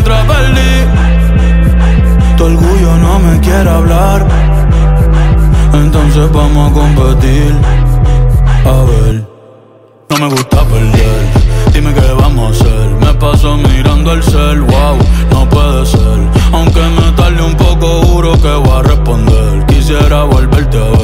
perdí. Tu orgullo no me quiere hablar. Entonces vamos a competir. A ver, no me gusta perder. Dime qué vamos a hacer. Me paso mirando el cel, wow, no puede ser. Aunque me tarde un poco, juro que voy a responder. Quisiera volverte a ver.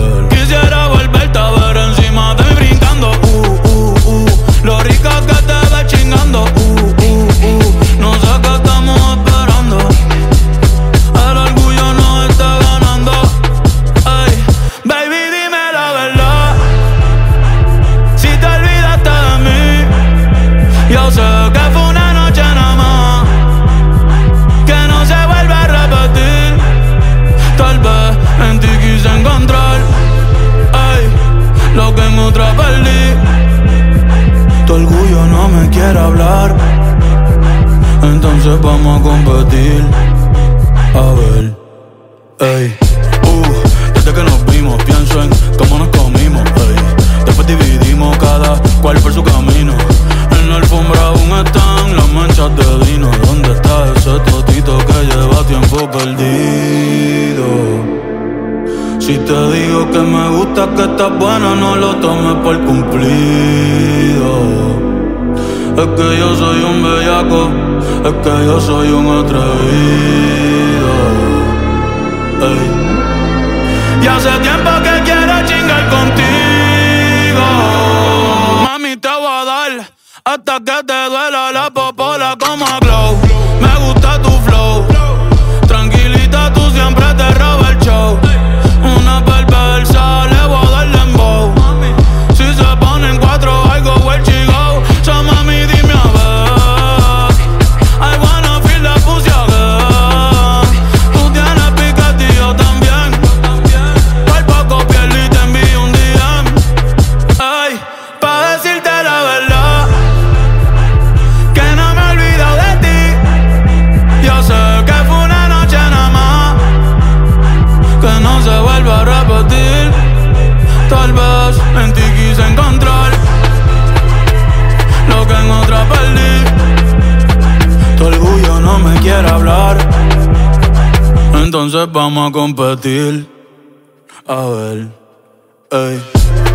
Vamos a competir. A ver, ey, uh, desde que nos vimos pienso en cómo nos comimos, ey. Después dividimos cada cual por su camino. En la alfombra aún están las manchas de vino. ¿Dónde está ese totito que lleva tiempo perdido? Si te digo que me gusta, que estás buena, no lo tomes por cumplido. Es que yo soy un bellaco, es que yo soy un atrevido. Y hace tiempo que quiero chingar contigo. Mami, te voy a dar hasta que te Entonces vamos a competir. A ver, ey.